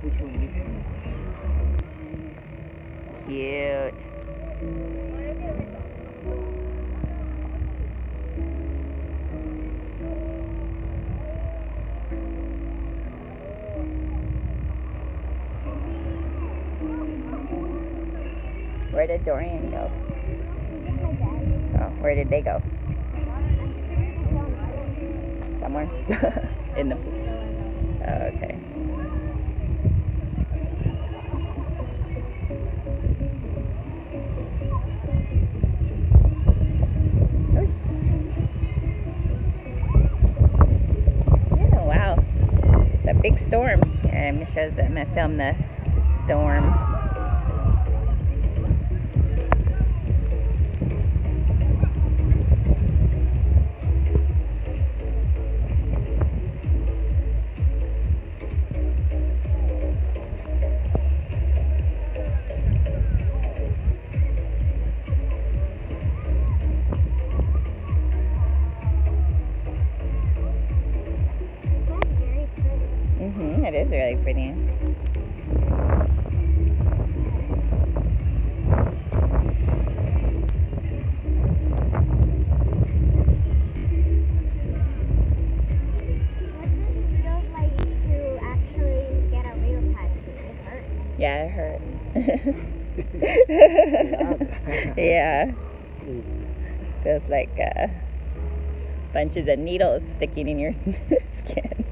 Which? Cute. Where did Dorian go? Oh, where did they go? Somewhere? In the Oh, okay. Storm. I'm gonna show them, I'm gonna film the storm. It is really pretty. Yeah, it hurts. yeah. Feels like uh, bunches of needles sticking in your skin.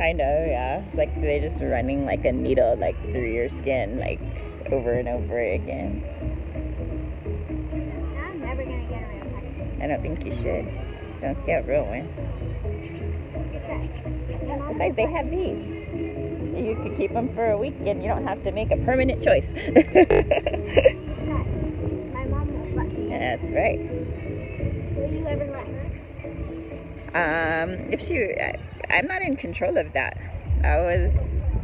I know, yeah. It's like they're just running like a needle like through your skin, like over and over again. i'm never going to get around i don't think you should. Don't get real one. Besides, they have these. You could keep them for a week and you don't have to make a permanent choice. That's right. Will you ever let her? Um, if she, I'm not in control of that. I was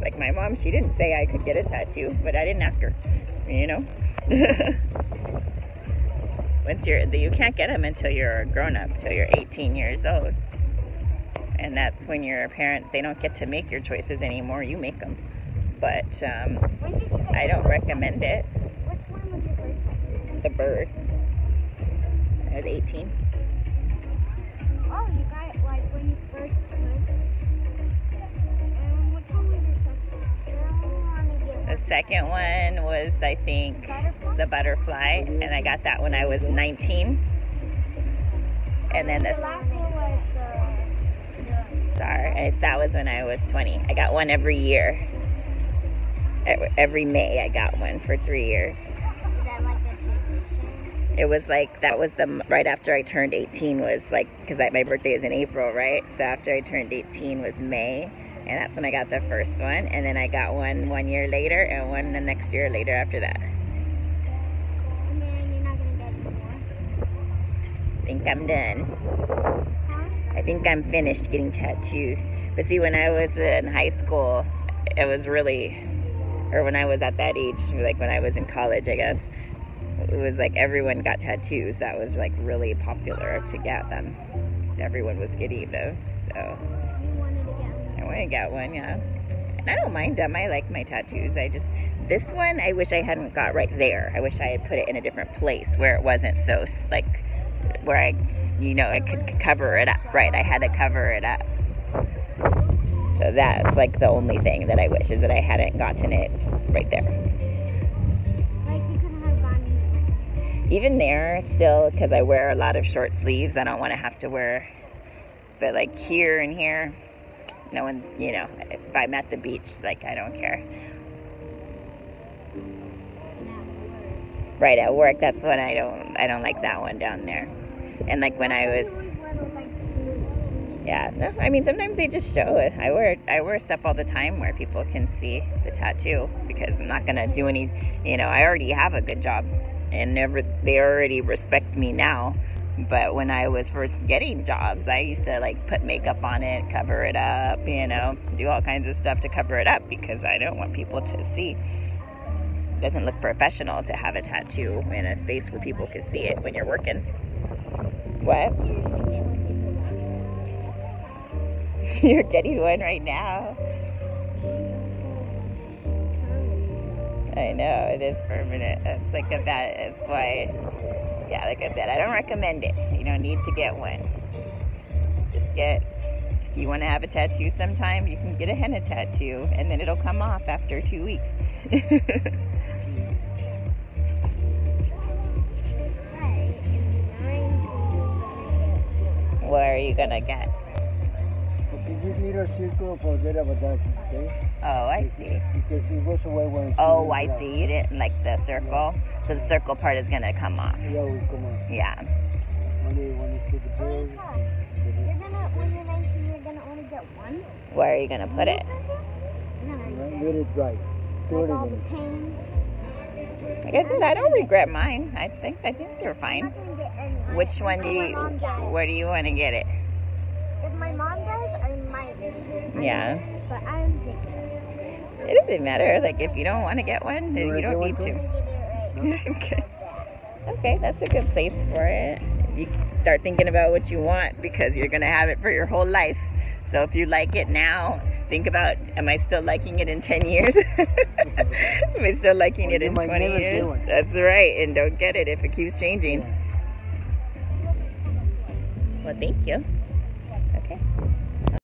like my mom. She didn't say I could get a tattoo, but I didn't ask her. You know. Once you're, you can't get them until you're a grown up, until you're 18 years old, and that's when your parents they don't get to make your choices anymore. You make them, but um, I don't recommend it. The bird. At 18. Oh, you got it like when you first. The second one was, I think, the butterfly, and I got that when I was 19. And then The star, I, that was when I was 20. I got one every year. Every May, I got one for three years. It was like that was the right after I turned 18 was like because my birthday is in April, right? So after I turned 18 was May, and that's when I got the first one. And then I got one one year later, and one the next year later after that. I think I'm done. I think I'm finished getting tattoos. But see, when I was in high school, it was really, or when I was at that age, like when I was in college, I guess, it was like everyone got tattoos. That was like really popular to get them. Everyone was getting them. So get. I get one, yeah. And I don't mind them. I like my tattoos. I just, this one, I wish I hadn't got right there. I wish I had put it in a different place where it wasn't so, like, where I, you know, I could cover it up. Right, I had to cover it up. So that's like the only thing that I wish is that I hadn't gotten it right there. Like you could have gotten Even there, still, because I wear a lot of short sleeves, I don't want to have to wear, but like here and here, no one, you know, if I'm at the beach, like, I don't care. right at work that's when i don't i don't like that one down there. And like when i was yeah no i mean sometimes they just show it. I wear i wear stuff all the time where people can see the tattoo because i'm not gonna do any you know i already have a good job and never they already respect me now but when i was first getting jobs i used to like put makeup on it cover it up you know do all kinds of stuff to cover it up because i don't want people to see it doesn't look professional to have a tattoo in a space where people can see it when you're working. What? You're getting one right now. I know it is permanent. It's like a bad. It's why. Yeah, like I said, I don't recommend it. You don't need to get one. Just get. If you want to have a tattoo sometime, you can get a henna tattoo, and then it'll come off after two weeks. what are you gonna get? Okay, this little circle, forget about that, okay? Oh, I see. Because it goes away when it's Oh, I see. You didn't like the circle, so the circle part is gonna come off. Yeah, will come on. Yeah. Only when you see the bird. You're gonna, when you're 19, you're gonna only get one? Where are you gonna put it? No, Let it dry. Like all the pain. Like I said, I don't regret mine. I think I think they're fine. not gonna get any. Which one do you? Where do you want to get it? If my mom does, I might. I Yeah. But I don't think. It doesn't matter. Like if you don't want to get one, then You you don't need to. gonna get it right. okay. Okay, that's a good place for it. You start thinking about what you want because you're gonna have it for your whole life. So if you like it now, think about: Am I still liking it in ten years? am I still liking Or it in twenty years? That's right. And don't get it if it keeps changing. Well, thank you.